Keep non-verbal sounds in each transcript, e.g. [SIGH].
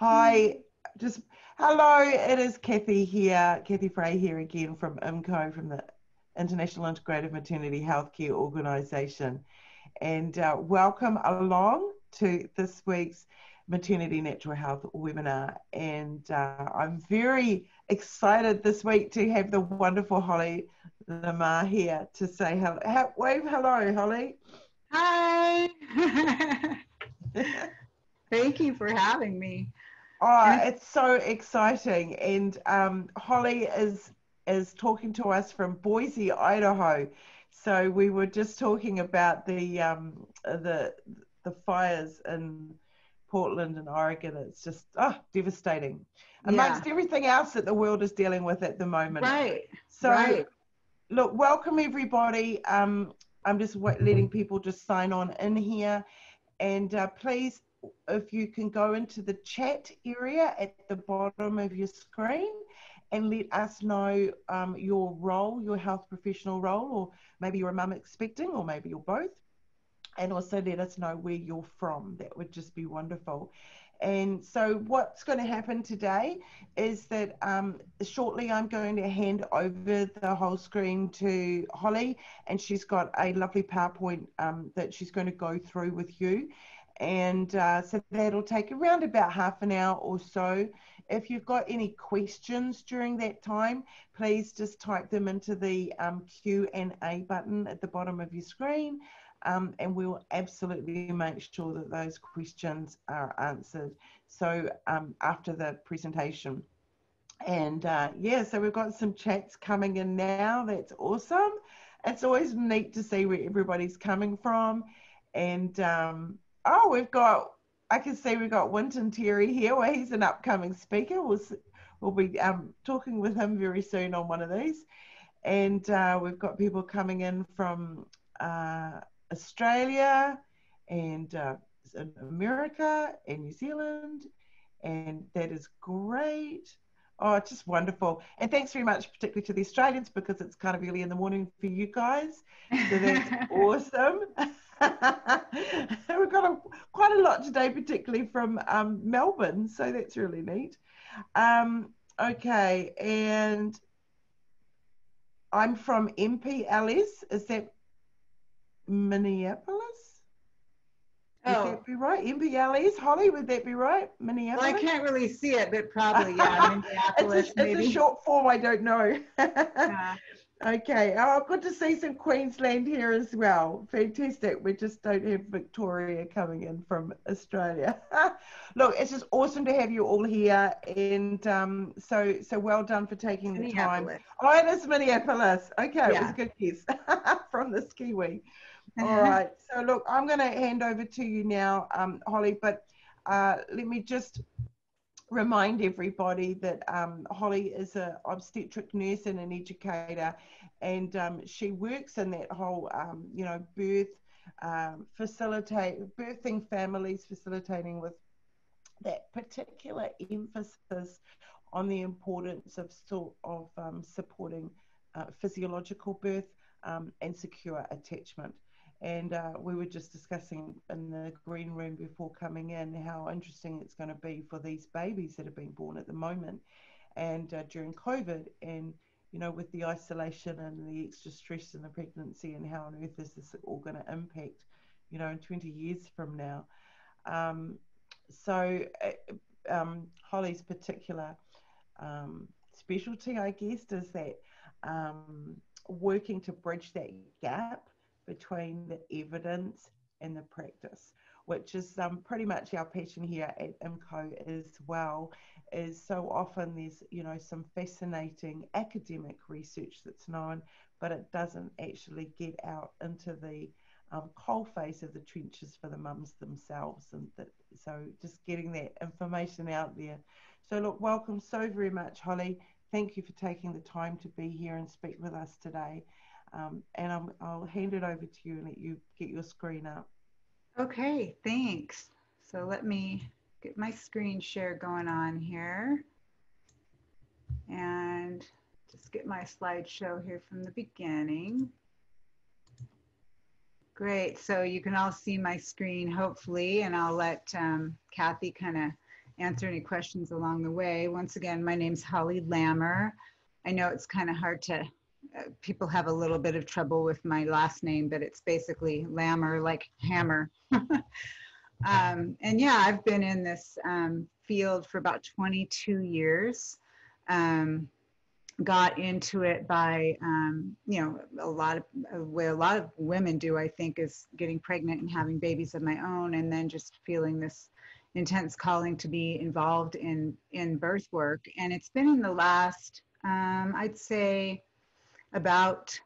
Hi, just hello. It is Kathy here, Kathy Frey here again from IMCO, from the International Integrated Maternity Healthcare Organisation, and uh, welcome along to this week's Maternity Natural Health webinar. And uh, I'm very excited this week to have the wonderful Holly Lammer here to say hello. Wave hello, Holly. Hi. [LAUGHS] [LAUGHS] Thank you for having me. Oh, it's so exciting. And um, Holly is is talking to us from Boise, Idaho. So we were just talking about the um, the the fires in Portland and Oregon. It's just oh, devastating amongst yeah. everything else that the world is dealing with at the moment. Right. So, right. look, welcome everybody. Um, I'm just letting people just sign on in here, and uh, please if you can go into the chat area at the bottom of your screen and let us know um, your role, your health professional role, or maybe you're a mum expecting, or maybe you're both. And also let us know where you're from. That would just be wonderful. And so, what's going to happen today is that um, shortly I'm going to hand over the whole screen to Holly, and she's got a lovely PowerPoint um, that she's going to go through with you and uh, so that'll take around about half an hour or so. If you've got any questions during that time, please just type them into the um, Q&A button at the bottom of your screen um, and we'll absolutely make sure that those questions are answered. So um, after the presentation. And uh, yeah, so we've got some chats coming in now. That's awesome. It's always neat to see where everybody's coming from. And um, oh, we've got, I can see we've got Winton Terry here. Well, he's an upcoming speaker. We'll, we'll be um, talking with him very soon on one of these. And uh, we've got people coming in from uh, Australia and uh, America and New Zealand. And that is great. Oh, it's just wonderful. And thanks very much, particularly to the Australians, because it's kind of early in the morning for you guys. So that's [LAUGHS] awesome. [LAUGHS] [LAUGHS] We've got a, quite a lot today, particularly from um, Melbourne, so that's really neat. Um, okay, and I'm from MPLS. Is that Minneapolis? Would oh. that be right? MPLS, Holly, would that be right? Minneapolis? Well, I can't really see it, but probably, [LAUGHS] yeah, Minneapolis, it's, a, it's a, short form, I don't know. [LAUGHS] yeah. Okay. Oh, good to see some Queensland here as well. Fantastic. We just don't have Victoria coming in from Australia. [LAUGHS] Look, it's just awesome to have you all here, and um, so so well done for taking the time. Oh, it is Minneapolis. Okay, yeah. it was good guess [LAUGHS] from the Kiwi. [LAUGHS] All right. So look, I'm going to hand over to you now, um, Holly. But uh, let me just remind everybody that um, Holly is an obstetric nurse and an educator, and um, she works in that whole, um, you know, birth, um, facilitate birthing families, facilitating with that particular emphasis on the importance of sort of um, supporting uh, physiological birth um, and secure attachment. And uh, we were just discussing in the green room before coming in how interesting it's going to be for these babies that have been born at the moment and uh, during COVID. And, you know, with the isolation and the extra stress in the pregnancy, and how on earth is this all going to impact, you know, in 20 years from now. Um, so, uh, um, Holly's particular um, specialty, I guess, is that um, working to bridge that gap between the evidence and the practice, which is um, pretty much our passion here at IMCO as well. Is so often there's you know some fascinating academic research that's known, but it doesn't actually get out into the um, coal face of the trenches for the mums themselves, and that, so just getting that information out there. So look, welcome so very much, Holly. Thank you for taking the time to be here and speak with us today. Um, and i will hand it over to you and let you get your screen up. Okay, thanks. So let me get my screen share going on here. And just get my slideshow here from the beginning. Great, so you can all see my screen hopefully, and I'll let um, Kathy kind of answer any questions along the way. Once again, my name's Holly Lammer. I know it's kind of hard to, people have a little bit of trouble with my last name, but it's basically Lammer, like hammer. [LAUGHS] um, and yeah, I've been in this um, field for about 22 years. Um, got into it by um, you know a lot of way a lot of women do i think is getting pregnant and having babies of my own and then just feeling this intense calling to be involved in in birth work and it's been in the last um, i'd say about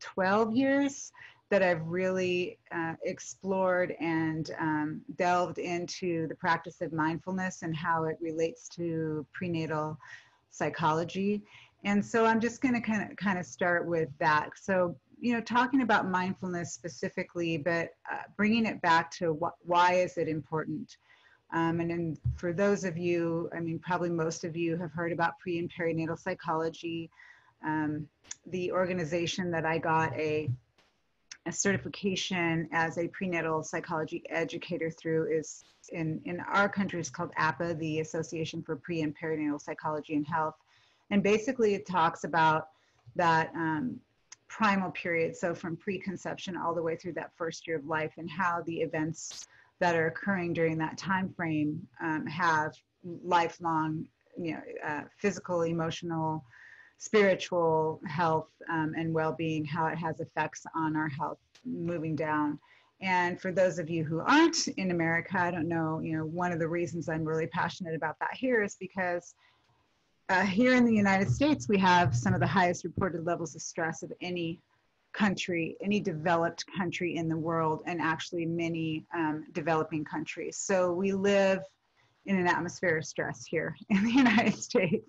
12 years that i've really uh, explored and um, delved into the practice of mindfulness and how it relates to prenatal psychology and so I'm just going to kind of kind of start with that. So you know, talking about mindfulness specifically, but uh, bringing it back to wh- why is it important? Um, and then for those of you, I mean, probably most of you have heard about pre and perinatal psychology. Um, the organization that I got a, a certification as a prenatal psychology educator through is in, in our country is called APPPAH, the Association for Pre and Perinatal Psychology and Health. And basically, it talks about that um, primal period, so from preconception all the way through that first year of life, and how the events that are occurring during that time frame um, have lifelong, you know, uh, physical, emotional, spiritual health um, and well-being, how it has effects on our health moving down. And for those of you who aren't in America, I don't know, you know, one of the reasons I'm really passionate about that here is because uh, here in the United States, we have some of the highest reported levels of stress of any country, any developed country in the world, and actually many um, developing countries. So we live in an atmosphere of stress here in the [LAUGHS] United States.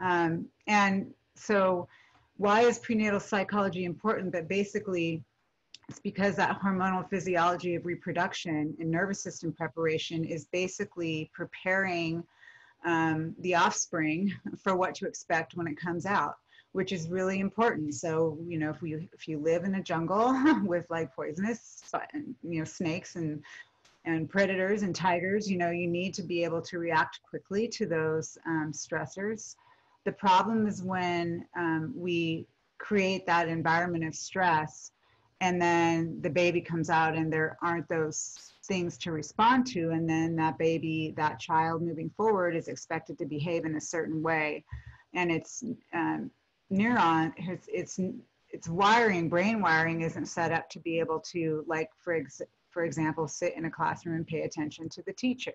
Um, and so, why is prenatal psychology important? But basically, it's because that hormonal physiology of reproduction and nervous system preparation is basically preparing um, the offspring for what to expect when it comes out which is really important so you know if we if you live in a jungle [LAUGHS] with like poisonous you know snakes and and predators and tigers you know you need to be able to react quickly to those um, stressors the problem is when um, we create that environment of stress and then the baby comes out and there aren't those things to respond to. And then that baby that child moving forward is expected to behave in a certain way. And it's um, neuron it's, it's it's wiring brain wiring isn't set up to be able to like for ex- for example sit in a classroom and pay attention to the teacher.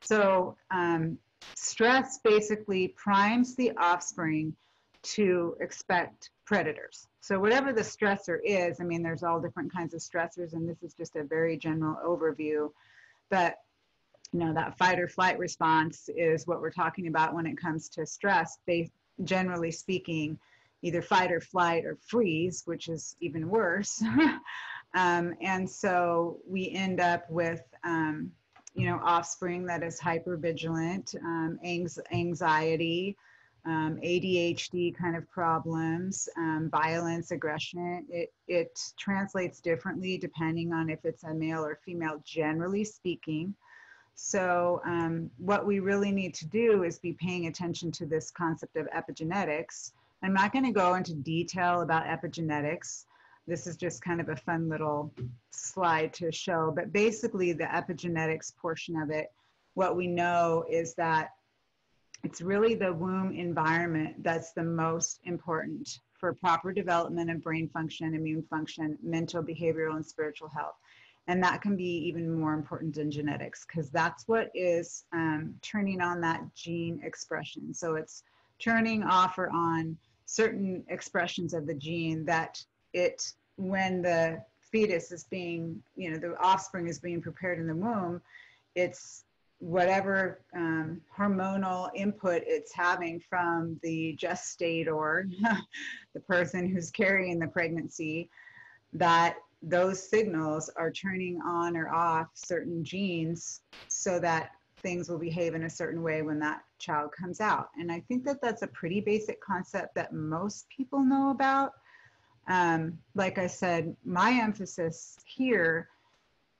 So um, stress basically primes the offspring to expect predators. So whatever the stressor is, I mean, there's all different kinds of stressors, and this is just a very general overview. But you know, that fight or flight response is what we're talking about when it comes to stress. They, generally speaking, either fight or flight or freeze, which is even worse. [LAUGHS] um, and so we end up with, um, you know, offspring that is hyper vigilant, um, anxiety, um, ADHD kind of problems, um, violence, aggression. It, it translates differently depending on if it's a male or female, generally speaking. So, um, what we really need to do is be paying attention to this concept of epigenetics. I'm not going to go into detail about epigenetics. This is just kind of a fun little slide to show, but basically, the epigenetics portion of it, what we know is that it's really the womb environment that's the most important for proper development of brain function, immune function, mental, behavioral, and spiritual health. And that can be even more important than genetics because that's what is um, turning on that gene expression. So it's turning off or on certain expressions of the gene that it, when the fetus is being, you know, the offspring is being prepared in the womb, it's whatever um, hormonal input it's having from the gestator, [LAUGHS] the person who's carrying the pregnancy, that those signals are turning on or off certain genes so that things will behave in a certain way when that child comes out. And I think that that's a pretty basic concept that most people know about. Um, like I said, my emphasis here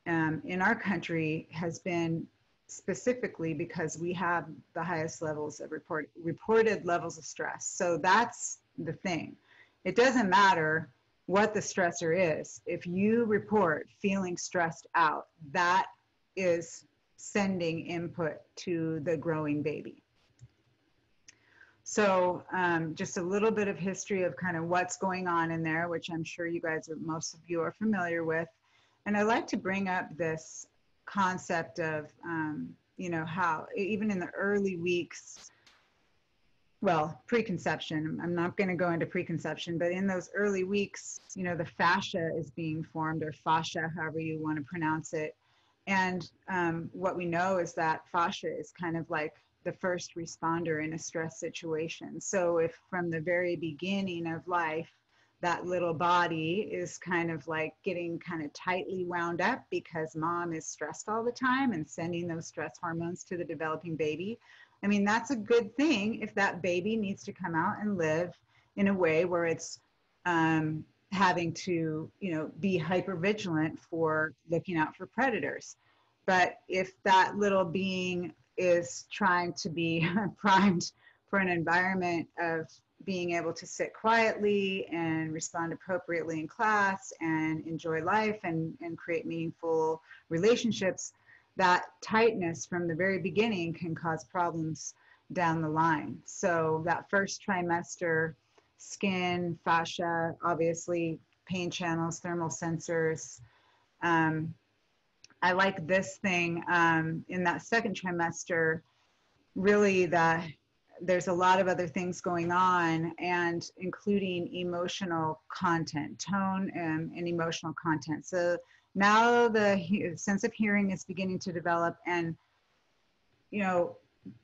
um, in our country has been specifically because we have the highest levels of report, reported levels of stress. So that's the thing. It doesn't matter what the stressor is. If you report feeling stressed out, that is sending input to the growing baby. So um, just a little bit of history of kind of what's going on in there, which I'm sure you guys are, most of you are familiar with. And I like to bring up this concept of, um, you know, how even in the early weeks, well, preconception, I'm not going to go into preconception, but in those early weeks, you know, the fascia is being formed or fascia, however you want to pronounce it. And um, what we know is that fascia is kind of like the first responder in a stress situation. So if from the very beginning of life, that little body is kind of like getting kind of tightly wound up because mom is stressed all the time and sending those stress hormones to the developing baby. I mean, that's a good thing if that baby needs to come out and live in a way where it's um, having to, you know, be hyper vigilant for looking out for predators. But if that little being is trying to be [LAUGHS] primed for an environment of being able to sit quietly and respond appropriately in class and enjoy life and, and create meaningful relationships, that tightness from the very beginning can cause problems down the line. So, that first trimester, skin, fascia, obviously, pain channels, thermal sensors, um, I like this thing um, in that second trimester, really that there's a lot of other things going on and including emotional content, tone and, and emotional content. So now the sense of hearing is beginning to develop and, you know,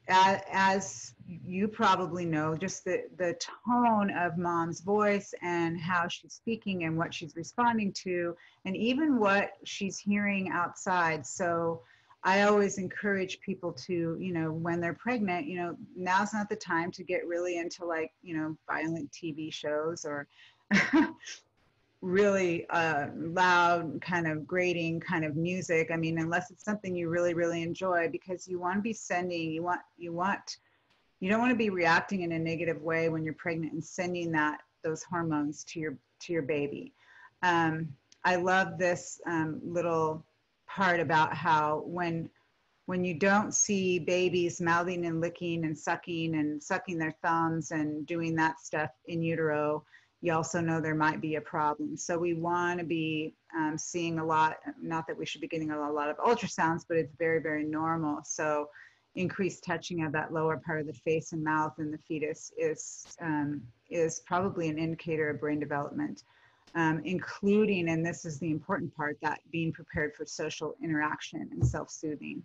as, you probably know, just the, the tone of mom's voice and how she's speaking and what she's responding to, and even what she's hearing outside. So I always encourage people to, you know, when they're pregnant, you know, now's not the time to get really into like, you know, violent TV shows or [LAUGHS] really uh, loud kind of grating kind of music i mean unless it's something you really really enjoy because you want to be sending you want you want you don't want to be reacting in a negative way when you're pregnant and sending that those hormones to your to your baby. Um, i love this um, little part about how when when you don't see babies mouthing and licking and sucking and sucking their thumbs and doing that stuff in utero you also know there might be a problem. So we want to be um, seeing a lot, not that we should be getting a lot of ultrasounds, but it's very, very normal. So increased touching of that lower part of the face and mouth in the fetus is, um, is probably an indicator of brain development. Um, including, and this is the important part, that being prepared for social interaction and self-soothing.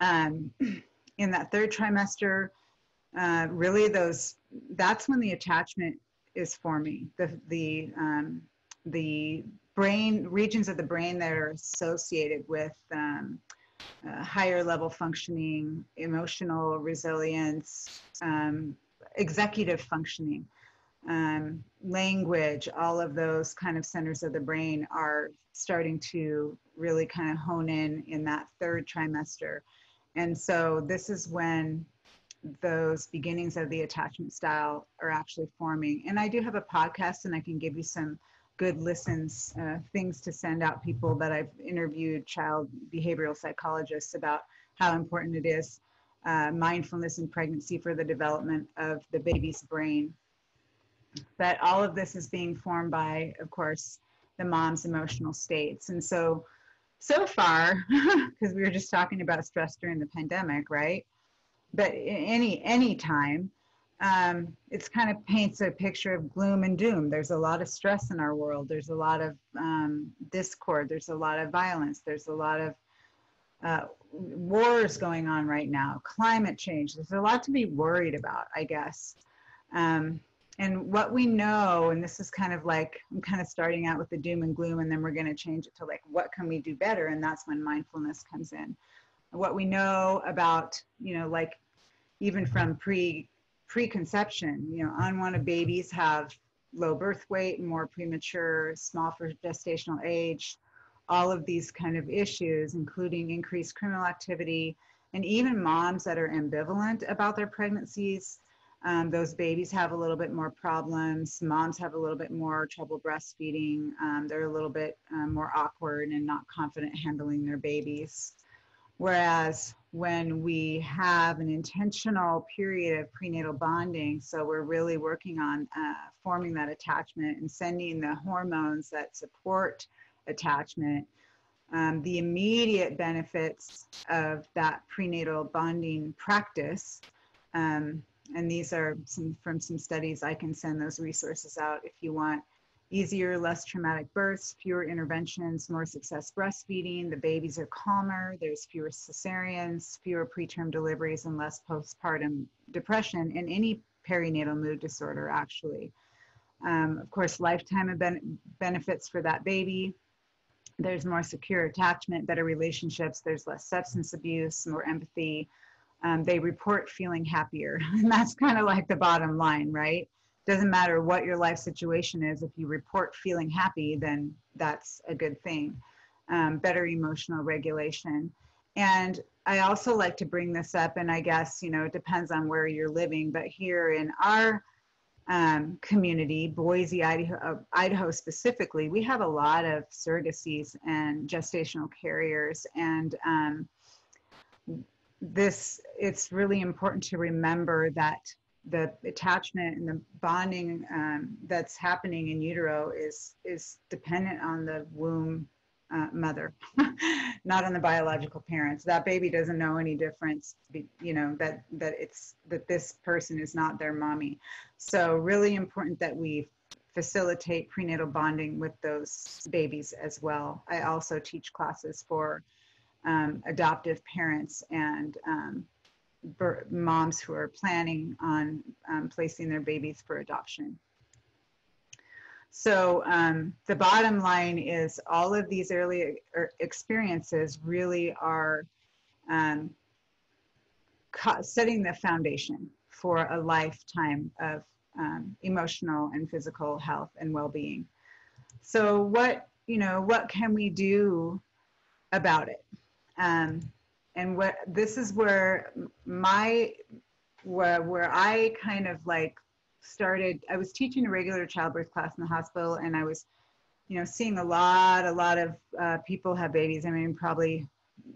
Um, [CLEARS THROAT] in that third trimester, uh, really those, that's when the attachment is forming. The, the, um, the brain, regions of the brain that are associated with um, uh, higher level functioning, emotional resilience, um, executive functioning, um, language, all of those kind of centers of the brain are starting to really kind of hone in in that third trimester. And so this is when those beginnings of the attachment style are actually forming. And I do have a podcast, and I can give you some good listens, uh, things to send out people that I've interviewed child behavioral psychologists about how important it is uh, mindfulness in pregnancy for the development of the baby's brain. But all of this is being formed by, of course, the mom's emotional states. And so, so far, [LAUGHS] because we were just talking about stress during the pandemic, right? But any any time um, it's kind of paints a picture of gloom and doom. There's a lot of stress in our world. There's a lot of um, discord. There's a lot of violence. There's a lot of uh, wars going on right now climate change. There's a lot to be worried about i guess. Um, and what we know and this is kind of like i'm kind of starting out with the doom and gloom and then we're going to change it to like what can we do better? And that's when mindfulness comes in. What we know about you know like even from pre preconception. You know, unwanted babies have low birth weight, more premature, small for gestational age. all of these kind of issues, including increased criminal activity, and even moms that are ambivalent about their pregnancies. Um, those babies have a little bit more problems. Moms have a little bit more trouble breastfeeding. Um, they're a little bit um, more awkward and not confident handling their babies. Whereas when we have an intentional period of prenatal bonding, so we're really working on uh, forming that attachment and sending the hormones that support attachment, um, the immediate benefits of that prenatal bonding practice. Um, and these are some from some studies. I can send those resources out if you want. Easier, less traumatic births, fewer interventions, more success breastfeeding. The babies are calmer. There's fewer cesareans, fewer preterm deliveries, and less postpartum depression and any perinatal mood disorder, actually. Um, of course, lifetime ben- benefits for that baby there's more secure attachment, better relationships, there's less substance abuse, more empathy. Um, they report feeling happier. [LAUGHS] And that's kind of like the bottom line, right? Doesn't matter what your life situation is, if you report feeling happy, then that's a good thing. Um, better emotional regulation. And I also like to bring this up, and I guess, you know, it depends on where you're living, but here in our um, community, Boise, Idaho, uh, Idaho specifically, we have a lot of surrogacies and gestational carriers. And um, this, it's really important to remember that the attachment and the bonding um, that's happening in utero is, is dependent on the womb uh, mother, [LAUGHS] not on the biological parents. That baby doesn't know any difference, you know, that, that it's, that this person is not their mommy. So really important that we facilitate prenatal bonding with those babies as well. I also teach classes for um, adoptive parents and um, moms who are planning on um, placing their babies for adoption. So um, the bottom line is all of these early er, experiences really are um, setting the foundation for a lifetime of um, emotional and physical health and well-being. So what you know, what can we do about it? Um, and what this is where my where where I kind of like started, I was teaching a regular childbirth class in the hospital and I was, you know, seeing a lot, a lot of uh, people have babies. I mean, probably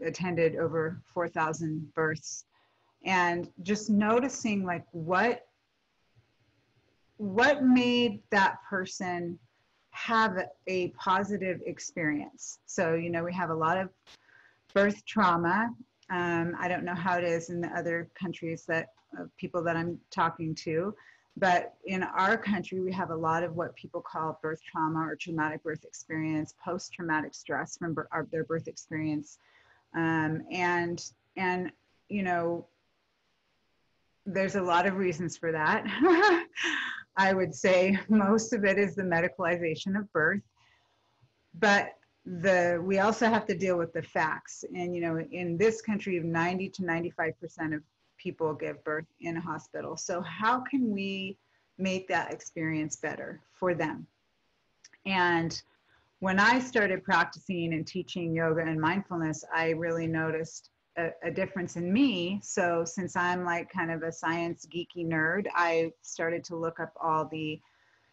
attended over 4,000 births and just noticing like what, what made that person have a positive experience. So, you know, we have a lot of birth trauma. Um, I don't know how it is in the other countries that uh, people that I'm talking to, but in our country, we have a lot of what people call birth trauma or traumatic birth experience, post-traumatic stress from their birth experience, um, and and you know, there's a lot of reasons for that. [LAUGHS] I would say most of it is the medicalization of birth, but the we also have to deal with the facts. And you know, in this country, 90 to 95 percent of people give birth in a hospital. So, how can we make that experience better for them? And when I started practicing and teaching yoga and mindfulness, I really noticed a, a, difference in me. So, since I'm like kind of a science geeky nerd, I started to look up all the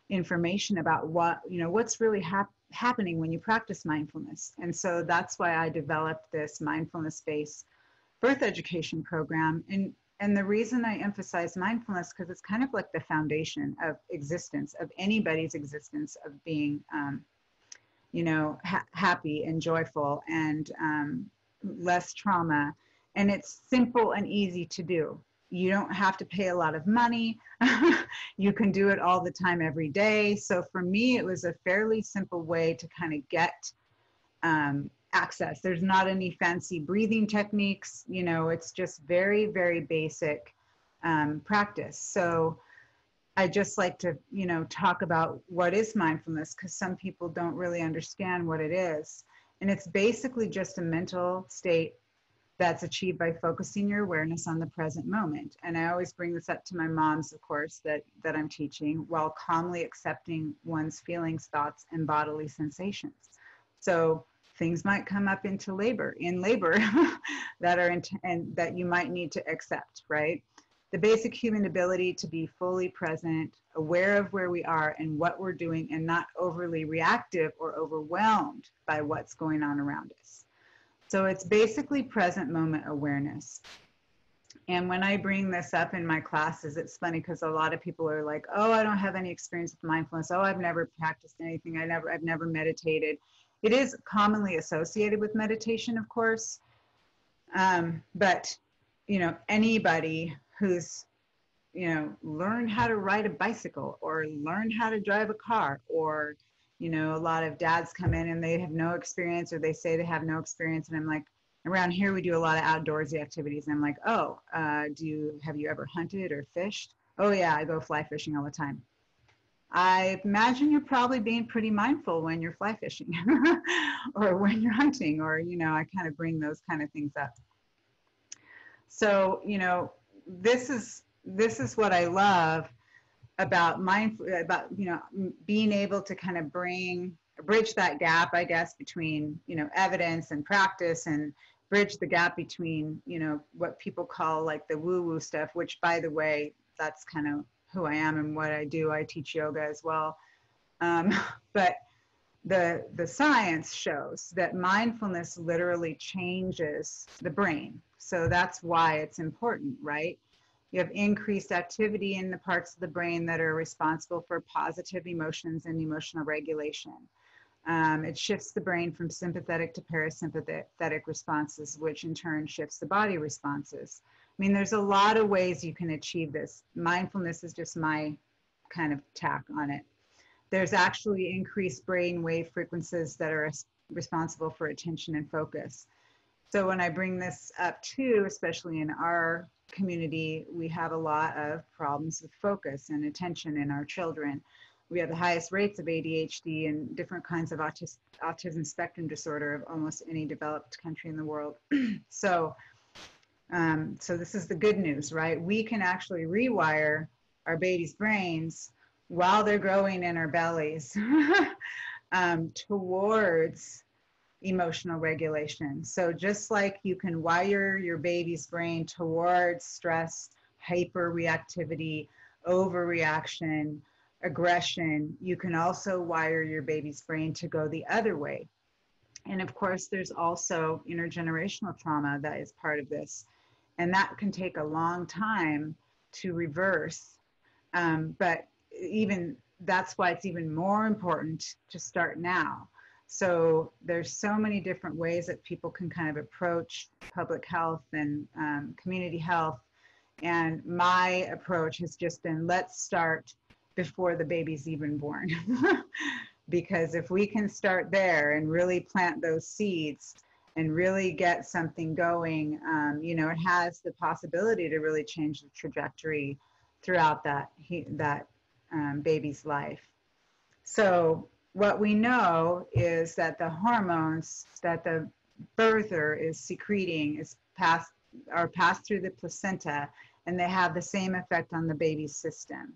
information about what, you know, what's really hap- happening when you practice mindfulness. And so that's why I developed this mindfulness based birth education program. And, and the reason I emphasize mindfulness, because it's kind of like the foundation of existence, of anybody's existence, of being, um, you know, ha- happy and joyful and um, less trauma. And it's simple and easy to do. You don't have to pay a lot of money. [LAUGHS] you can do it all the time, every day. So for me, it was a fairly simple way to kind of get um, access. There's not any fancy breathing techniques. You know, it's just very, very basic um, practice. So I just like to, you know, talk about what is mindfulness because some people don't really understand what it is. And it's basically just a mental state that's achieved by focusing your awareness on the present moment. And I always bring this up to my moms, of course, that, that I'm teaching while calmly accepting one's feelings, thoughts, and bodily sensations. So things might come up into labor in labor [LAUGHS] that are in, and that you might need to accept right the basic human ability to be fully present aware of where we are and what we're doing and not overly reactive or overwhelmed by what's going on around us so it's basically present moment awareness and when I bring this up in my classes, it's funny because a lot of people are like, "Oh, I don't have any experience with mindfulness. Oh, I've never practiced anything. I never, I've never meditated." It is commonly associated with meditation, of course, um, but you know, anybody who's you know learned how to ride a bicycle or learned how to drive a car or you know a lot of dads come in and they have no experience or they say they have no experience. And i'm like around here we do a lot of outdoorsy activities. And i'm like oh uh, do you have you ever hunted or fished? Oh yeah i go fly fishing all the time. I imagine you're probably being pretty mindful when you're fly fishing [LAUGHS] or when you're hunting or you know i kind of bring those kind of things up. So you know this is this is what i love about mindful about you know being able to kind of bring bridge that gap i guess between you know evidence and practice and bridge the gap between you know what people call like the woo woo stuff which by the way that's kind of who i am and what i do. I teach yoga as well. Um, [LAUGHS] but the the science shows that mindfulness literally changes the brain. So that's why it's important right you have increased activity in the parts of the brain that are responsible for positive emotions and emotional regulation um, it shifts the brain from sympathetic to parasympathetic responses, which in turn shifts the body responses. I mean, there's a lot of ways you can achieve this. Mindfulness is just my kind of tack on it. There's actually increased brain wave frequencies that are responsible for attention and focus. So when I bring this up too, especially in our community, we have a lot of problems with focus and attention in our children we have the highest rates of ADHD and different kinds of autis- autism spectrum disorder of almost any developed country in the world. [CLEARS THROAT] so, um, so this is the good news, right? We can actually rewire our babies' brains while they're growing in our bellies [LAUGHS] um, towards emotional regulation. So just like you can wire your baby's brain towards stress, hyper reactivity, overreaction, aggression, you can also wire your baby's brain to go the other way. And of course, there's also intergenerational trauma that is part of this. And that can take a long time to reverse. Um, but even that's why it's even more important to start now. So there's so many different ways that people can kind of approach public health and um, community health. And my approach has just been let's start before the baby's even born. [LAUGHS] because if we can start there and really plant those seeds and really get something going, um, you know, it has the possibility to really change the trajectory throughout that that um, baby's life. So what we know is that the hormones that the birther is secreting is passed are passed through the placenta and they have the same effect on the baby's system.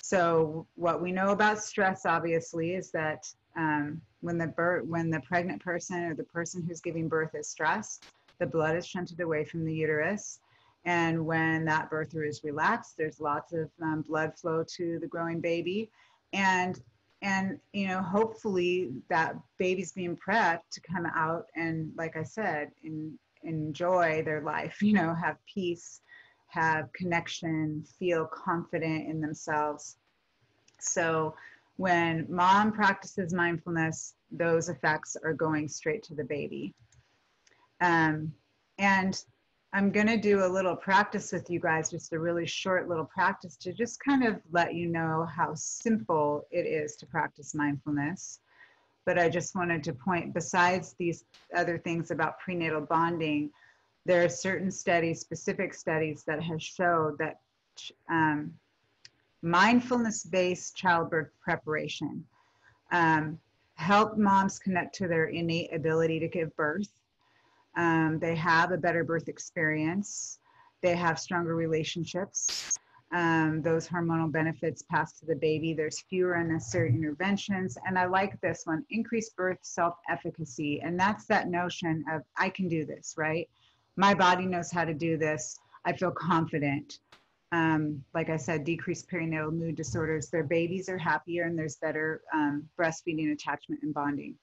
So what we know about stress, obviously, is that um, when the birth, when the pregnant person or the person who's giving birth is stressed, the blood is shunted away from the uterus. And when that birther is relaxed, there's lots of um, blood flow to the growing baby. And and you know, hopefully that baby's being prepped to come out and, like I said, in, enjoy their life. You know, have peace have connection, feel confident in themselves. So when mom practices mindfulness, those effects are going straight to the baby. Um, and I'm going to do a little practice with you guys, just a really short little practice to just kind of let you know how simple it is to practice mindfulness. But I just wanted to point, besides these other things about prenatal bonding, there are certain studies, specific studies that have showed that um, mindfulness-based childbirth preparation um, help moms connect to their innate ability to give birth. Um, they have a better birth experience. They have stronger relationships. Um, those hormonal benefits pass to the baby. There's fewer unnecessary interventions. And I like this one increased birth self efficacy. And that's that notion of I can do this, right? My body knows how to do this. I feel confident. Um, like I said, decreased perinatal mood disorders. Their babies are happier and there's better um, breastfeeding attachment and bonding.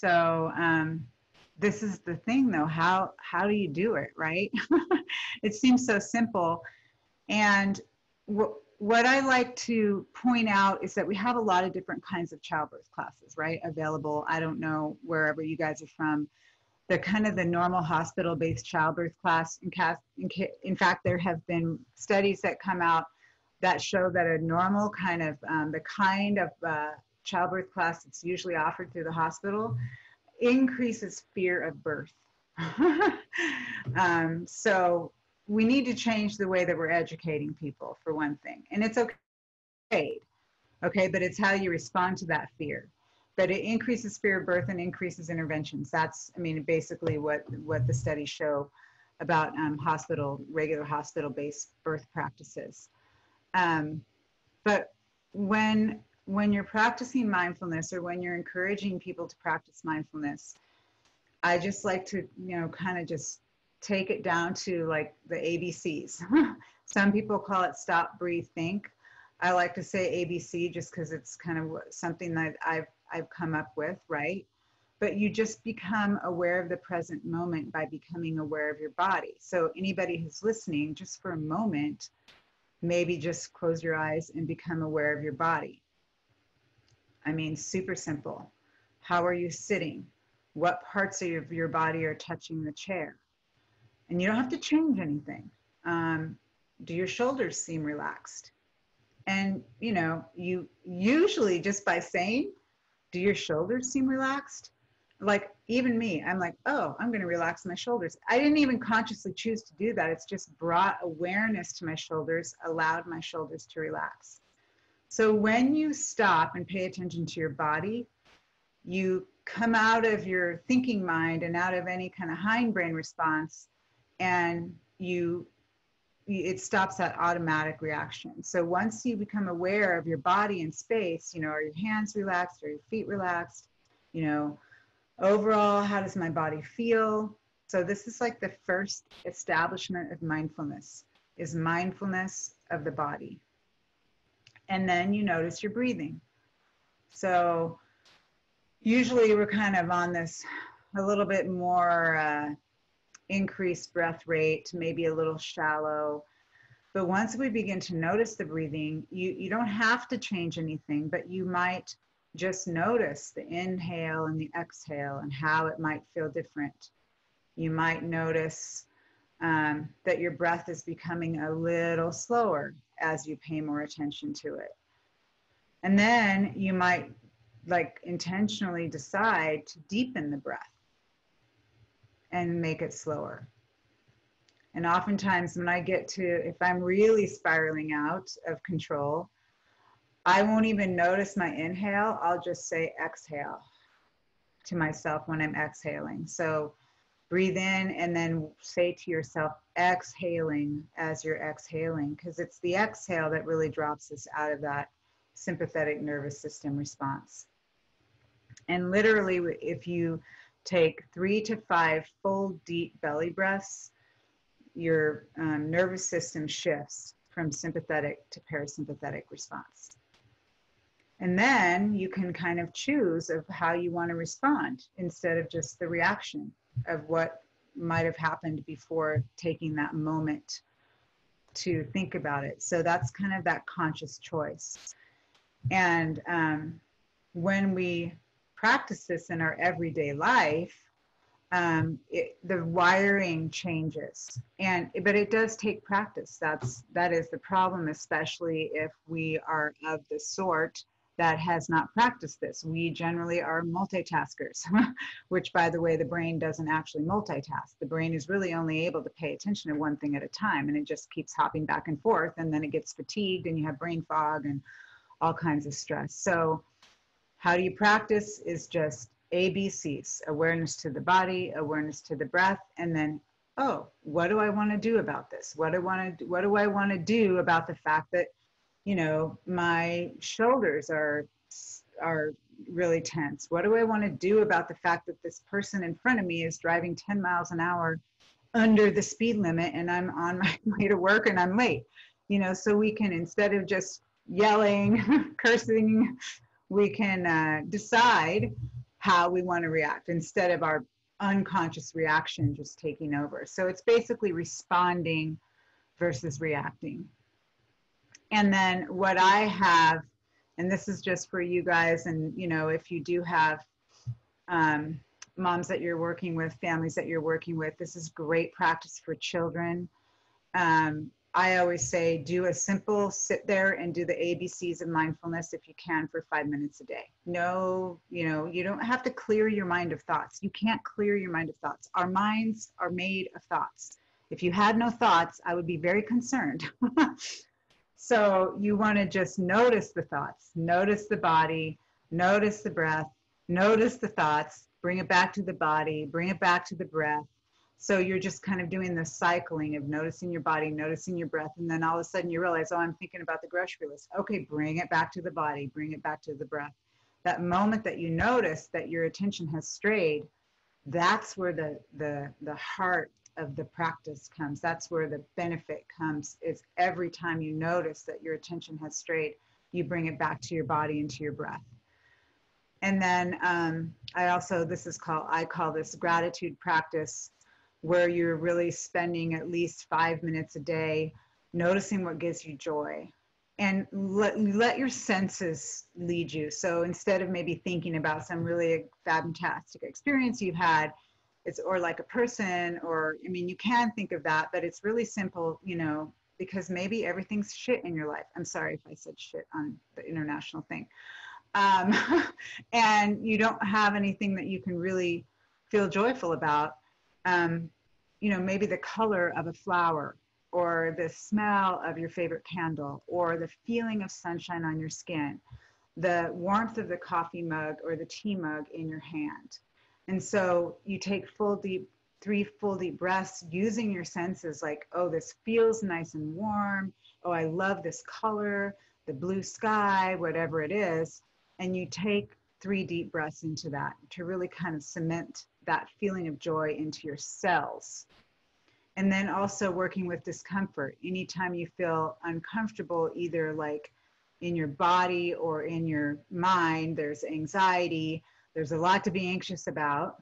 So, um, this is the thing though. How how do you do it right? [LAUGHS] It seems so simple. And what what i like to point out is that we have a lot of different kinds of childbirth classes right available. I don't know wherever you guys are from. The kind of the normal hospital based childbirth class. In, in fact there have been studies that come out that show that a normal kind of um, the kind of uh, childbirth class that's usually offered through the hospital increases fear of birth. [LAUGHS] um, so we need to change the way that we're educating people for one thing. And it's okay, okay, but it's how you respond to that fear. But it increases fear of birth and increases interventions. That's, I mean, basically what, what the studies show about um, hospital, regular hospital-based birth practices. Um, but when when you're practicing mindfulness or when you're encouraging people to practice mindfulness, I just like to, you know, kind of just take it down to like the ABCs. [LAUGHS] Some people call it stop, breathe, think. I like to say ABC just because it's kind of something that I've I've come up with, right? But you just become aware of the present moment by becoming aware of your body. So anybody who's listening, just for a moment, maybe just close your eyes and become aware of your body. I mean, super simple. How are you sitting? What parts of your body are touching the chair? And you don't have to change anything. Um, do your shoulders seem relaxed? And, you know, you usually just by saying, do your shoulders seem relaxed? Like even me, I'm like, oh, I'm going to relax my shoulders. I didn't even consciously choose to do that. It's just brought awareness to my shoulders, allowed my shoulders to relax. So when you stop and pay attention to your body, you come out of your thinking mind and out of any kind of hindbrain response and you it stops that automatic reaction. So once you become aware of your body and space, you know, are your hands relaxed, are your feet relaxed, you know, overall, how does my body feel? So this is like the first establishment of mindfulness is mindfulness of the body and then you notice your breathing. So usually we're kind of on this a little bit more uh, increased breath rate, maybe a little shallow. But once we begin to notice the breathing, you, you don't have to change anything, but you might just notice the inhale and the exhale and how it might feel different. You might notice um, that your breath is becoming a little slower as you pay more attention to it. And then you might like intentionally decide to deepen the breath and make it slower. And oftentimes, when I get to, if I'm really spiraling out of control, I won't even notice my inhale. I'll just say exhale to myself when I'm exhaling. So breathe in and then say to yourself, exhaling as you're exhaling, because it's the exhale that really drops us out of that sympathetic nervous system response. And literally, if you take three to five full deep belly breaths, your um, nervous system shifts from sympathetic to parasympathetic response. And then you can kind of choose of how you want to respond instead of just the reaction of what might have happened before taking that moment to think about it. So that's kind of that conscious choice. And um, when we practice this in our everyday life, um, it, the wiring changes, and but it does take practice. That's that is the problem, especially if we are of the sort that has not practiced this. We generally are multitaskers, [LAUGHS] which, by the way, the brain doesn't actually multitask. The brain is really only able to pay attention to one thing at a time, and it just keeps hopping back and forth, and then it gets fatigued, and you have brain fog and all kinds of stress. So, how do you practice is just ABCs awareness to the body, awareness to the breath, and then oh, what do I want to do about this? What do I want to what do I want to do about the fact that, you know, my shoulders are are really tense? What do I want to do about the fact that this person in front of me is driving 10 miles an hour under the speed limit and I'm on [LAUGHS] my way to work and I'm late? You know, so we can instead of just yelling, [LAUGHS] cursing, we can uh, decide how we want to react instead of our unconscious reaction just taking over. So it's basically responding versus reacting. And then what I have, and this is just for you guys, and you know, if you do have um, moms that you're working with, families that you're working with, this is great practice for children. Um, I always say do a simple sit there and do the ABCs of mindfulness if you can for five minutes a day. No, you know, you don't have to clear your mind of thoughts. You can't clear your mind of thoughts. Our minds are made of thoughts. If you had no thoughts, I would be very concerned. [LAUGHS] so you want to just notice the thoughts, notice the body, notice the breath, notice the thoughts, bring it back to the body, bring it back to the breath so you're just kind of doing the cycling of noticing your body, noticing your breath, and then all of a sudden you realize, oh, I'm thinking about the grocery list. Okay, bring it back to the body, bring it back to the breath. That moment that you notice that your attention has strayed, that's where the the the heart of the practice comes. That's where the benefit comes. Is every time you notice that your attention has strayed, you bring it back to your body and to your breath. And then um, I also this is called I call this gratitude practice where you're really spending at least five minutes a day noticing what gives you joy and let, let your senses lead you. So instead of maybe thinking about some really fantastic experience you've had, it's or like a person, or I mean, you can think of that, but it's really simple, you know, because maybe everything's shit in your life. I'm sorry if I said shit on the international thing. Um, [LAUGHS] and you don't have anything that you can really feel joyful about um, you know, maybe the color of a flower or the smell of your favorite candle or the feeling of sunshine on your skin, the warmth of the coffee mug or the tea mug in your hand. And so you take full deep, three full deep breaths using your senses like, oh, this feels nice and warm. Oh, I love this color, the blue sky, whatever it is. And you take three deep breaths into that to really kind of cement that feeling of joy into your cells. And then also working with discomfort. Anytime you feel uncomfortable, either like in your body or in your mind, there's anxiety, there's a lot to be anxious about.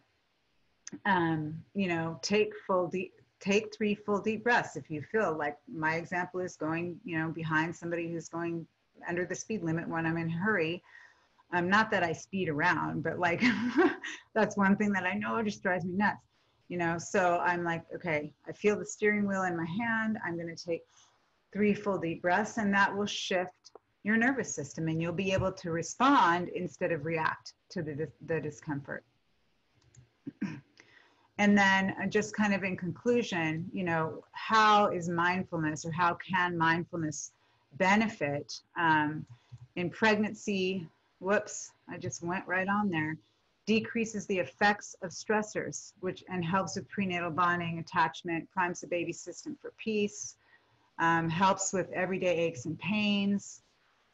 Um, you know, take full deep, take three full deep breaths if you feel like my example is going, you know, behind somebody who's going under the speed limit when I'm in a hurry um, not that I speed around, but like [LAUGHS] that's one thing that I know just drives me nuts. You know, so I'm like, okay, I feel the steering wheel in my hand. I'm going to take three full deep breaths, and that will shift your nervous system, and you'll be able to respond instead of react to the, the discomfort. [CLEARS THROAT] and then, uh, just kind of in conclusion, you know, how is mindfulness or how can mindfulness benefit um, in pregnancy, whoops, I just went right on there, decreases the effects of stressors, which and helps with prenatal bonding, attachment, primes the baby system for peace, um, helps with everyday aches and pains.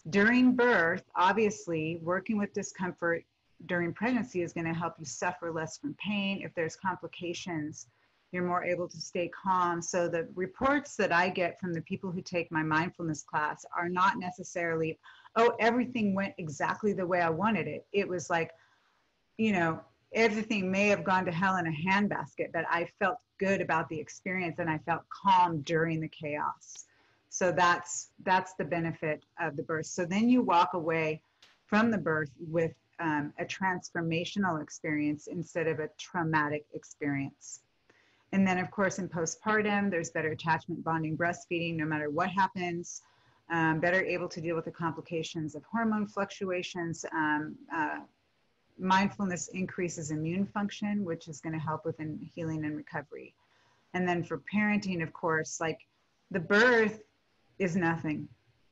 During birth, obviously, working with discomfort during pregnancy is going to help you suffer less from pain. If there's complications, you're more able to stay calm. So the reports that I get from the people who take my mindfulness class are not necessarily, oh, everything went exactly the way I wanted it. It was like, you know, everything may have gone to hell in a handbasket, but I felt good about the experience and I felt calm during the chaos. So that's that's the benefit of the birth. So then you walk away from the birth with um, a transformational experience instead of a traumatic experience. And then, of course, in postpartum, there's better attachment, bonding, breastfeeding, no matter what happens. Um, better able to deal with the complications of hormone fluctuations. Um, uh, mindfulness increases immune function, which is going to help with healing and recovery. And then for parenting, of course, like the birth is nothing,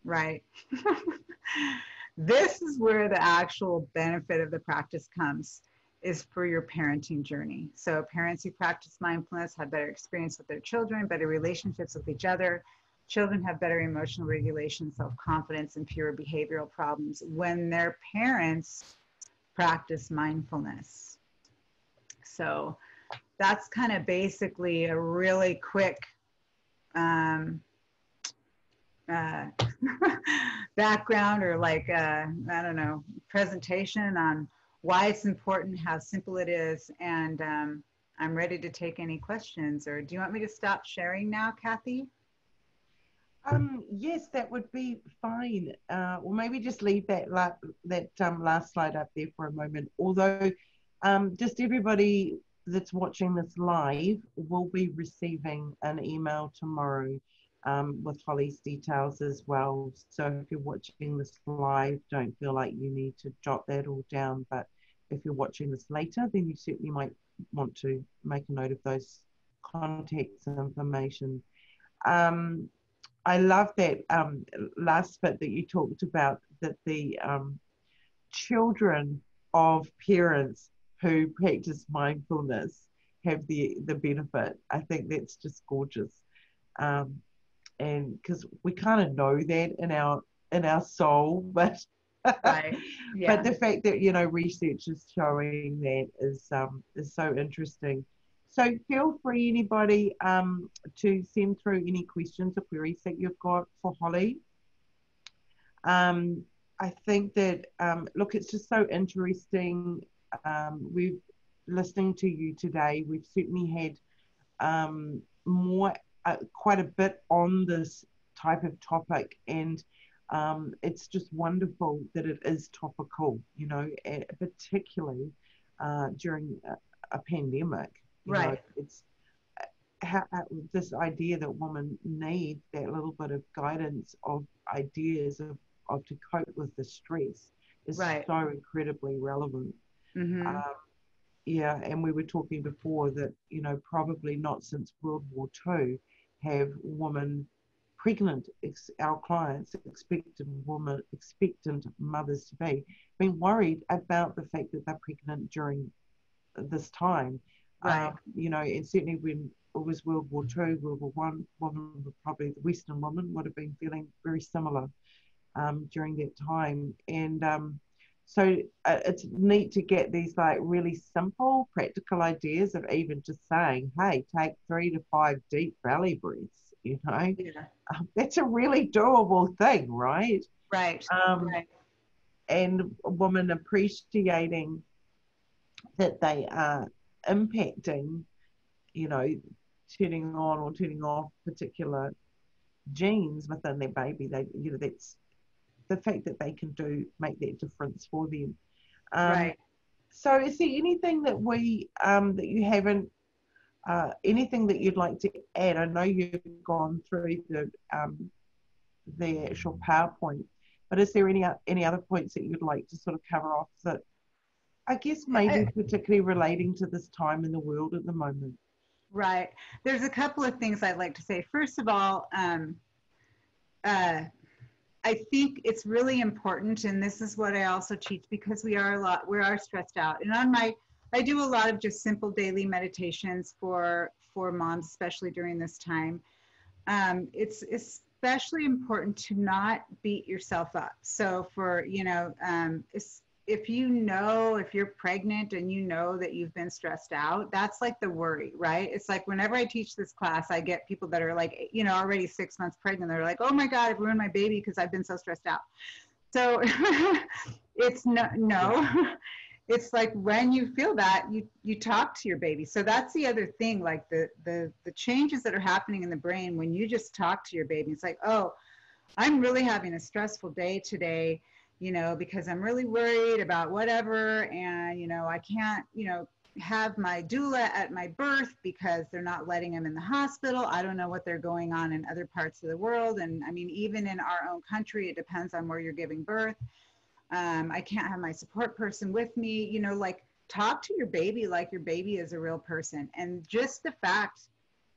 right? [LAUGHS] this is where the actual benefit of the practice comes is for your parenting journey. So parents who practice mindfulness have better experience with their children, better relationships with each other. Children have better emotional regulation, self-confidence, and fewer behavioral problems when their parents practice mindfulness. So that's kind of basically a really quick um, uh, [LAUGHS] background or like uh, I don't know presentation on why it's important, how simple it is, and um, I'm ready to take any questions. Or do you want me to stop sharing now, Kathy? Um, yes, that would be fine. Uh, or maybe just leave that la- that um, last slide up there for a moment. Although, um, just everybody that's watching this live will be receiving an email tomorrow um, with Holly's details as well. So if you're watching this live, don't feel like you need to jot that all down. But if you're watching this later, then you certainly might want to make a note of those contacts and information. Um, I love that um, last bit that you talked about that the um, children of parents who practice mindfulness have the the benefit. I think that's just gorgeous. Um, and because we kind of know that in our in our soul [LAUGHS] but right. [LAUGHS] yeah. but the fact that you know research is showing that is um is so interesting so feel free anybody um to send through any questions or queries that you've got for holly um i think that um look it's just so interesting um we've listening to you today we've certainly had um more uh, quite a bit on this type of topic, and um, it's just wonderful that it is topical, you know, particularly uh, during a, a pandemic. right. Know, it's uh, how, uh, this idea that women need that little bit of guidance of ideas of, of to cope with the stress is right. so incredibly relevant. Mm-hmm. Um, yeah, and we were talking before that, you know, probably not since World War II have women pregnant, our clients, expectant women, expectant mothers to be, been worried about the fact that they're pregnant during this time. Right. Um, you know, and certainly when it was World War II, World War One, women, were probably the Western woman, would have been feeling very similar um, during that time. And um, so uh, it's neat to get these like really simple, practical ideas of even just saying, hey, take three to five deep belly breaths, you know? Yeah. Um, that's a really doable thing, right? Right. Um, right. And a woman appreciating that they are impacting, you know, turning on or turning off particular genes within their baby. They, you know, that's the fact that they can do make that difference for them. Um, right. So, is there anything that we um, that you haven't, uh, anything that you'd like to add? I know you've gone through the um, the actual PowerPoint, but is there any any other points that you'd like to sort of cover off that? I guess maybe I, particularly relating to this time in the world at the moment. Right. There's a couple of things I'd like to say. First of all, um, uh, I think it's really important, and this is what I also teach because we are a lot, we are stressed out. And on my, I do a lot of just simple daily meditations for for moms, especially during this time. Um, it's especially important to not beat yourself up. So for you know, um, if you know if you're pregnant and you know that you've been stressed out that's like the worry right? It's like whenever i teach this class i get people that are like you know already six months pregnant. They're like oh my god i've ruined my baby because i've been so stressed out. So [LAUGHS] it's no no. [LAUGHS] It's like when you feel that you you talk to your baby. So that's the other thing like the the the changes that are happening in the brain when you just talk to your baby. It's like oh i'm really having a stressful day today you know, because I'm really worried about whatever. And, you know, I can't, you know, have my doula at my birth because they're not letting them in the hospital. I don't know what they're going on in other parts of the world. And I mean, even in our own country, it depends on where you're giving birth. Um, I can't have my support person with me, you know, like talk to your baby like your baby is a real person. And just the fact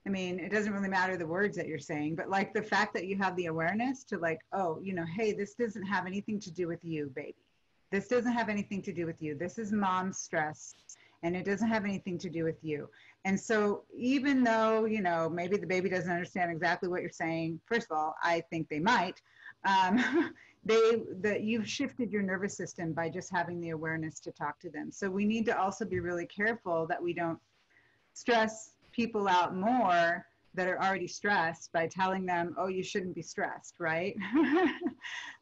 I mean, it doesn't really matter the words that you're saying, but like the fact that you have the awareness to like, oh, you know, hey, this doesn't have anything to do with you, baby. This doesn't have anything to do with you. This is mom's stress and it doesn't have anything to do with you. And so even though, you know, maybe the baby doesn't understand exactly what you're saying, first of all, I think they might. Um, [LAUGHS] they that you've shifted your nervous system by just having the awareness to talk to them. So we need to also be really careful that we don't stress people out more that are already stressed by telling them, oh, you shouldn't be stressed, right? [LAUGHS]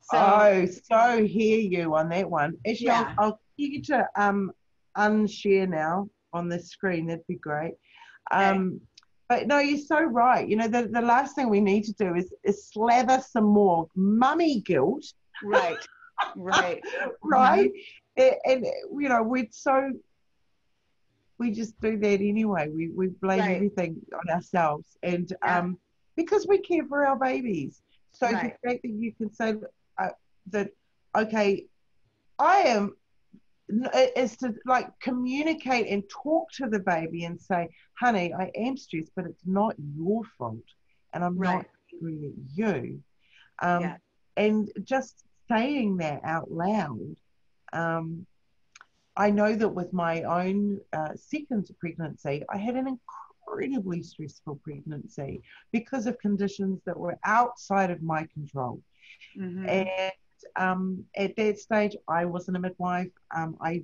so, oh, so hear you on that one. Actually, yeah. I'll, I'll get you to um, unshare now on the screen. That'd be great. Um, okay. But no, you're so right. You know, the, the last thing we need to do is, is slather some more mummy guilt. Right. [LAUGHS] right. right. Mm-hmm. And, and, you know, we're so we just do that anyway. We we blame right. everything on ourselves, and yeah. um, because we care for our babies. So right. the fact that you can say uh, that, okay, I am is to like communicate and talk to the baby and say, honey, I am stressed, but it's not your fault, and I'm right. not angry at you. Um, yeah. And just saying that out loud um, I know that with my own uh, second pregnancy, I had an incredibly stressful pregnancy because of conditions that were outside of my control. Mm-hmm. And um, at that stage, I wasn't a midwife. Um, I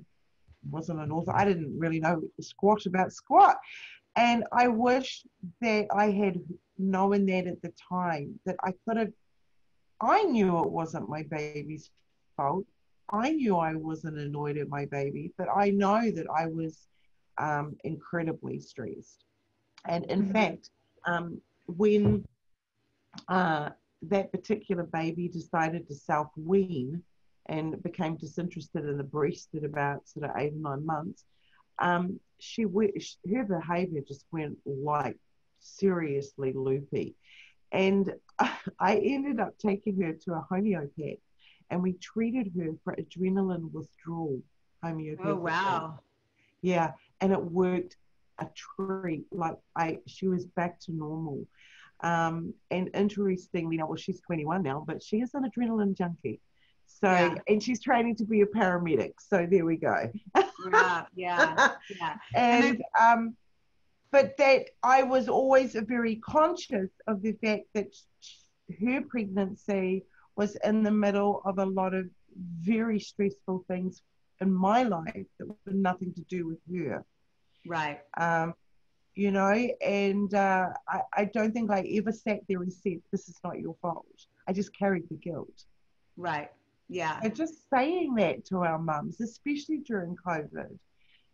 wasn't an author. I didn't really know squat about squat. And I wish that I had known that at the time, that I could have, I knew it wasn't my baby's fault. I knew I wasn't annoyed at my baby, but I know that I was um, incredibly stressed. And in mm-hmm. fact, um, when uh, that particular baby decided to self wean and became disinterested in the breast at about sort of eight or nine months, um, she her behavior just went like seriously loopy. And [LAUGHS] I ended up taking her to a homeopath and we treated her for adrenaline withdrawal homeopathy. Oh wow! Yeah, and it worked a treat. Like I, she was back to normal. Um, and interestingly, now well, she's 21 now, but she is an adrenaline junkie. So, yeah. and she's training to be a paramedic. So there we go. yeah, yeah, yeah. [LAUGHS] and um, but that I was always very conscious of the fact that her pregnancy was in the middle of a lot of very stressful things in my life that were nothing to do with her. Right. Um, you know, and uh, I, I don't think I ever sat there and said, This is not your fault. I just carried the guilt. Right. Yeah. And just saying that to our mums, especially during COVID.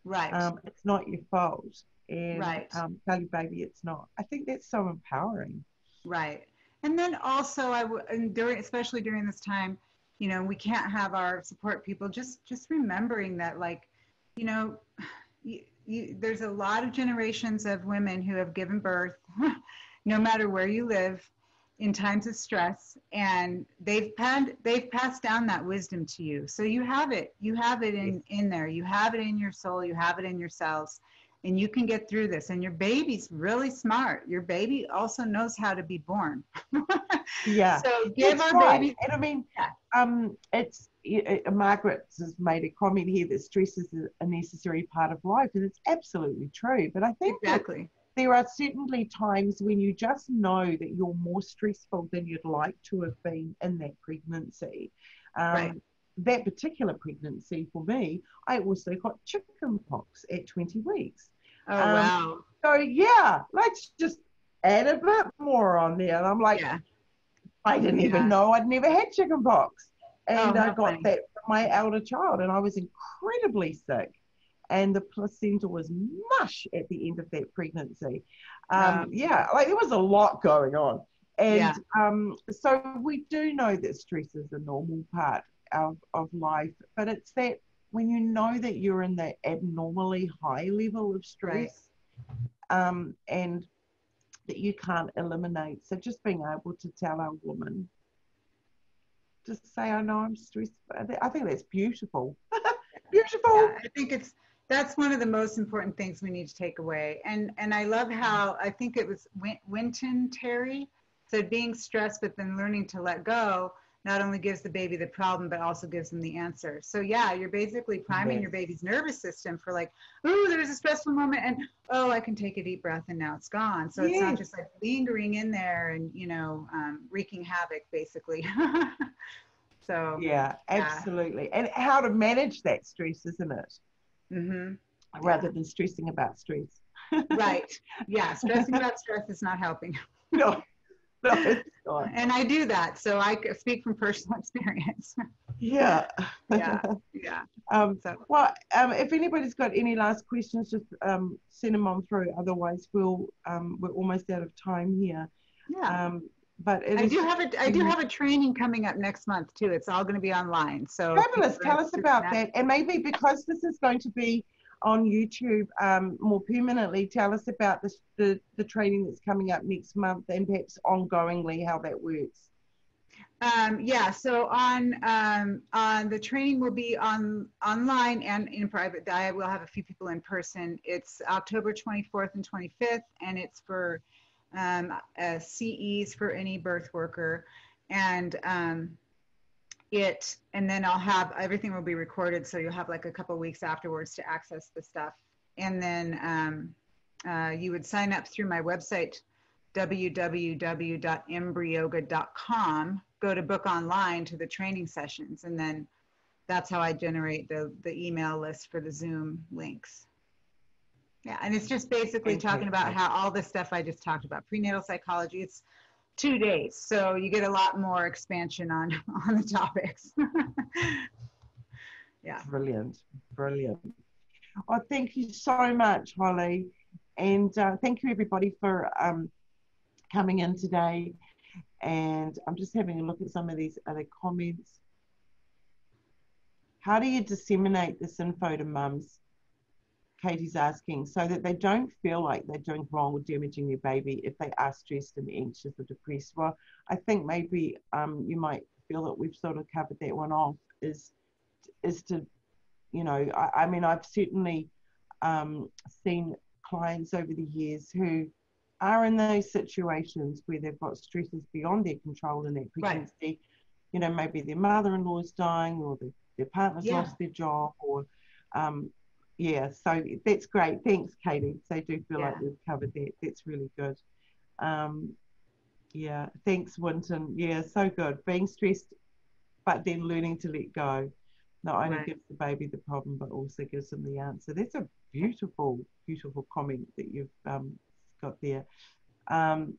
Right. Um, it's not your fault. And right. um, tell your baby it's not. I think that's so empowering. Right. And then also, I would, and during, especially during this time, you know, we can't have our support people. Just, just remembering that, like, you know, you, you, there's a lot of generations of women who have given birth, [LAUGHS] no matter where you live, in times of stress, and they've had, they've passed down that wisdom to you. So you have it. You have it in in there. You have it in your soul. You have it in your cells and you can get through this. And your baby's really smart. Your baby also knows how to be born. [LAUGHS] yeah. So give That's our right. baby. And I mean, yeah. um, it's uh, Margaret has made a comment here that stress is a necessary part of life, and it's absolutely true. But I think exactly. There are certainly times when you just know that you're more stressful than you'd like to have been in that pregnancy. Um, right that particular pregnancy for me, I also got chicken pox at 20 weeks. Oh, um, wow. So, yeah, let's just add a bit more on there. And I'm like, yeah. I didn't yeah. even know I'd never had chicken pox. And oh, I got that from my elder child, and I was incredibly sick. And the placenta was mush at the end of that pregnancy. Um, Yeah, like there was a lot going on. And yeah. um, so we do know that stress is a normal part of, of life, but it's that when you know that you're in the abnormally high level of stress um, and that you can't eliminate. So just being able to tell a woman, just say, I know I'm stressed. I think that's beautiful. [LAUGHS] beautiful. Yeah, I think it's that's one of the most important things we need to take away. And and I love how I think it was Win- Winton Terry said being stressed but then learning to let go not only gives the baby the problem, but also gives them the answer. So yeah, you're basically priming yes. your baby's nervous system for like, oh, there's a stressful moment, and oh, I can take a deep breath, and now it's gone. So yes. it's not just like lingering in there and you know um, wreaking havoc, basically. [LAUGHS] so yeah, absolutely. Yeah. And how to manage that stress, isn't it? Mm-hmm. Rather yeah. than stressing about stress. right. Yeah, [LAUGHS] stressing about stress is not helping. no. [LAUGHS] and I do that, so I speak from personal [LAUGHS] experience. yeah. yeah. [LAUGHS] Yeah. Um, so. Well, um, if anybody's got any last questions, just um, send them on through. Otherwise, we'll um, we're almost out of time here. Yeah. Um, but I do have a I do have a training coming up next month too. It's all going to be online. So fabulous. Tell us about that. And maybe because this is going to be on YouTube um, more permanently, tell us about the, the training that's coming up next month and perhaps ongoingly how that works. Um, yeah, so on um, on the training will be on online and in private diet. We'll have a few people in person. It's October 24th and 25th, and it's for um, uh, CEs for any birth worker. And um, it and then i'll have everything will be recorded so you'll have like a couple weeks afterwards to access the stuff. And then um, uh, you would sign up through my website www.embryoga.com go to book online to the training sessions and then that's how i generate the the email list for the zoom links. Yeah and it's just basically talking about how all the stuff i just talked about prenatal psychology it's two days. So you get a lot more expansion on, [LAUGHS] on the topics. [LAUGHS] yeah. Brilliant. Brilliant. Oh, thank you so much, Holly. And uh, thank you, everybody, for um, coming in today. And I'm just having a look at some of these other comments. How do you disseminate this info to mums? Katie's asking, so that they don't feel like they're doing wrong or damaging their baby if they are stressed and anxious or depressed. Well, I think maybe um, you might feel that we've sort of covered that one off. Is is to, you know, I, I mean, I've certainly um, seen clients over the years who are in those situations where they've got stresses beyond their control in that pregnancy. Right. You know, maybe their mother-in-law is dying, or the, their partner's yeah. lost their job, or um, yeah, so that's great. Thanks, Katie. So I do feel yeah. like we've covered that. That's really good. Um, yeah, thanks, Winton. Yeah, so good. Being stressed, but then learning to let go. Not only right. gives the baby the problem, but also gives them the answer. That's a beautiful, beautiful comment that you've um, got there. Um,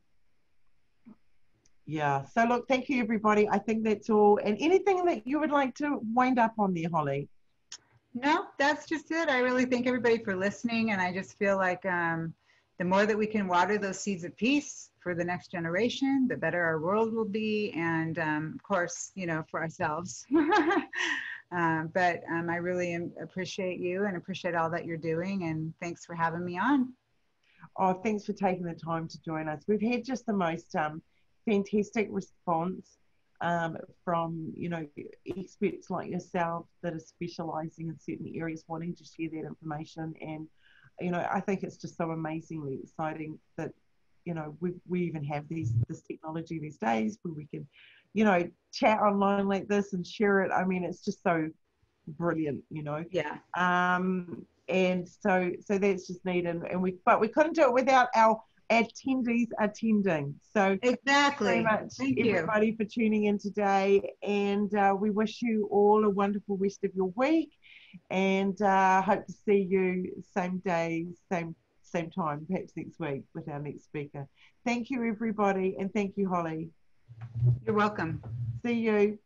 yeah, so look, thank you, everybody. I think that's all. And anything that you would like to wind up on there, Holly? No, that's just it. I really thank everybody for listening, and I just feel like um, the more that we can water those seeds of peace for the next generation, the better our world will be, and um, of course, you know, for ourselves. [LAUGHS] um, but I really appreciate you and appreciate all that you're doing, and thanks for having me on. Oh, thanks for taking the time to join us. We've had just the most um, fantastic response um, from you know experts like yourself that are specializing in certain areas wanting to share that information. And you know i think it's just so amazingly exciting that you know we, we even have these this technology these days where we can you know chat online like this and share it. I mean it's just so brilliant you know. Yeah. Um and so so that's just neat. And, and we but we couldn't do it without our attendees attending. So exactly. very much Thank everybody you. for tuning in today, and uh, we wish you all a wonderful rest of your week, and uh, hope to see you same day, same same time, perhaps next week with our next speaker. Thank you, everybody, and thank you, Holly. You're welcome. See you.